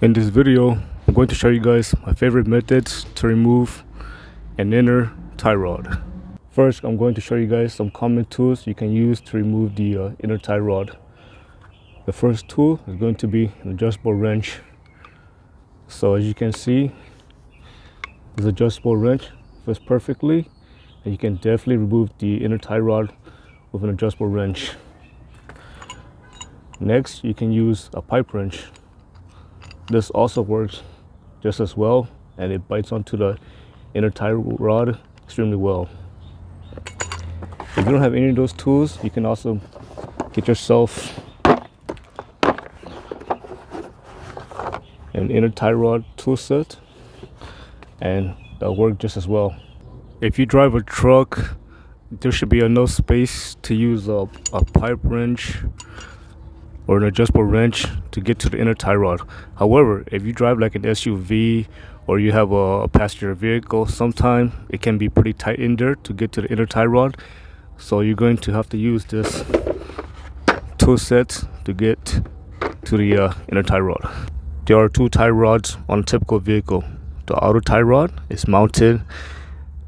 In this video, I'm going to show you guys my favorite methods to remove an inner tie rod. First, I'm going to show you guys some common tools you can use to remove the uh, inner tie rod. The first tool is going to be an adjustable wrench. So as you can see, this adjustable wrench fits perfectly and you can definitely remove the inner tie rod with an adjustable wrench. Next, you can use a pipe wrench. This also works just as well and it bites onto the inner tie rod extremely well. If you don't have any of those tools, you can also get yourself an inner tie rod tool set and that'll work just as well. If you drive a truck, there should be enough space to use a, a pipe wrench or an adjustable wrench to get to the inner tie rod. However, if you drive like an SUV or you have a, passenger vehicle, sometimes it can be pretty tight in there to get to the inner tie rod. So you're going to have to use this tool set to get to the uh, inner tie rod. There are two tie rods on a typical vehicle. The outer tie rod is mounted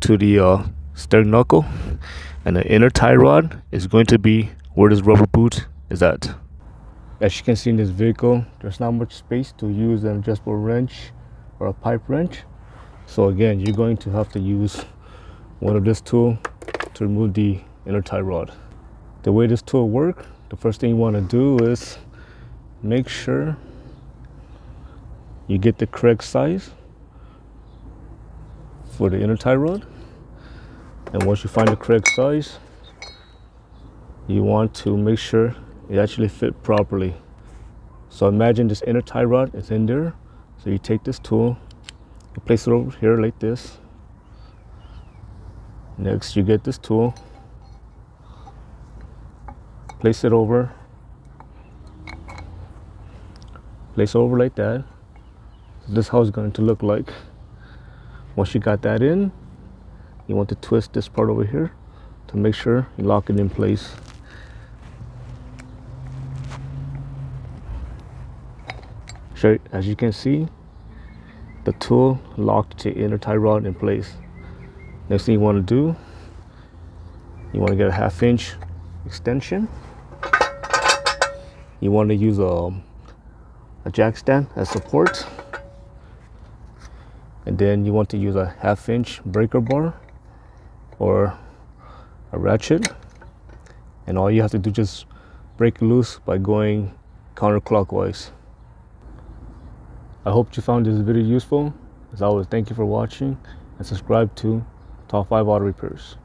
to the uh, steering knuckle and the inner tie rod is going to be where this rubber boot is at. As you can see in this vehicle, there's not much space to use an adjustable wrench or a pipe wrench. So again, you're going to have to use one of this tool to remove the inner tie rod. The way this tool works, the first thing you want to do is make sure you get the correct size for the inner tie rod. And once you find the correct size, you want to make sure it actually fit properly. So imagine this inner tie rod is in there. So you take this tool, you place it over here like this. Next you get this tool, place it over, place over like that. So this is how it's going to look like. Once you got that in, you want to twist this part over here to make sure you lock it in place. So as you can see, the tool locked the inner tie rod in place. Next thing you want to do, you want to get a half inch extension. You want to use a, a jack stand as support. And then you want to use a half inch breaker bar or a ratchet. And all you have to do is just break loose by going counterclockwise. I hope you found this video useful. As always, thank you for watching and subscribe to Top 5 Auto Repairs.